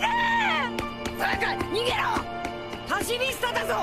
走り逃げろ。パシフスタだぞ。